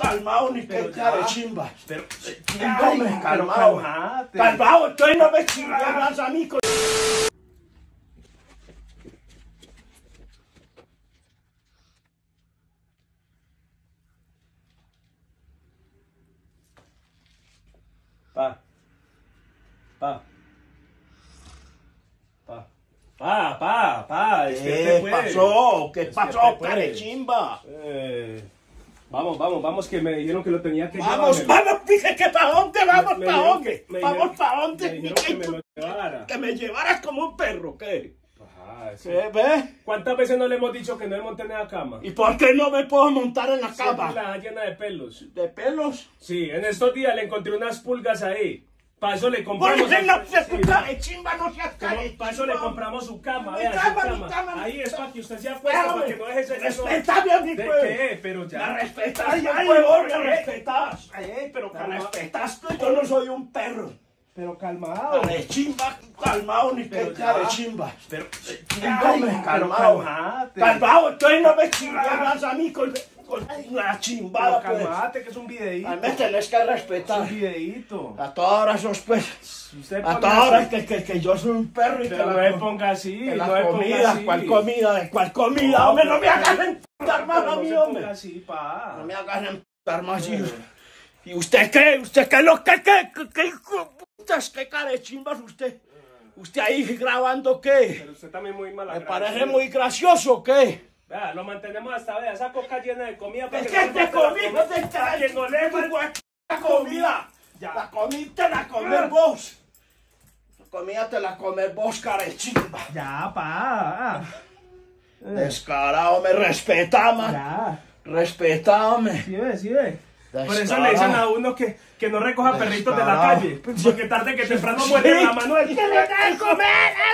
calmado ni que cara chimba. Pero, calmado. calmate. Calmado, entonces no me chingas más a mí. Pa. Pa. Pa. Pa, pa, pa. ¿Qué puede. pasó? ¿Qué pasó, te cara de puede. chimba? Eh, vamos, vamos, vamos, que me dijeron que lo tenía que Vamos, llevar. vamos, dije que para dónde, vamos, Me- me para dónde, me vamos para Me dónde, dijeron que me lo llevara. que me llevaras como un perro, ¿qué? Ajá, sí. ¿Qué ves? ¿Cuántas veces no le hemos dicho que no me monte en la cama? ¿Y por qué no me puedo montar en la Siempre cama? la llena de pelos. ¿De pelos? Sí, en estos días le encontré unas pulgas ahí. Para eso le ¿Por compramos. qué no se cara de chimba, no seas cara de Para eso le compramos su cama, Mi vea, su cama, mi cama. cama, Ahí es cama. para que usted se acueste, para que no deje ese respétame a mi ¿De pueblo. qué? Pero ya. La respetas, Ay, huevón, ay, me ay. respetas. Ay, pero calma. respetas tú, yo no soy un perro. Pero calmado. De chimba, calmado ni que de chimba. Pero. Pero calmado. Calmado, entonces no me chingas a mí con, con la chimbada, Pero pues. calmate, que es un videíto. A mí me tenés que Es respetar. un videíto. A todas horas sos pues. Usted A todas horas que, que, que yo soy un perro y que Pero no la, me ponga así. que no me ponga comida, así. ¿cuál comida? ¿De cuál comida? No, hombre, no me hagas emputar más a no mí, hombre. ponga así, pa. No me hagas emputar más, hijo. ¿Y usted qué? ¿Usted qué lo que qué? ¿Qué, qué, hijo putas? ¿Qué cara de chimbas usted? ¿Usted ahí grabando qué? Pero usted también muy mala ¿Me parece muy gracioso qué? Vea, lo mantenemos hasta, vea, esa coca llena de comida para Es que te le falte comí, la no le la comida. Ya. La comida te la comer vos. La comida te la comer vos, cara de chimba. Ya, pa. Descarado, me respetame. Ya. Respetame. Sí ve, sí ve. Por eso le dicen a uno que, que no recoja perritos de la calle. Porque tarde que temprano muere la mano del que le da de comer. ¡Ay, qué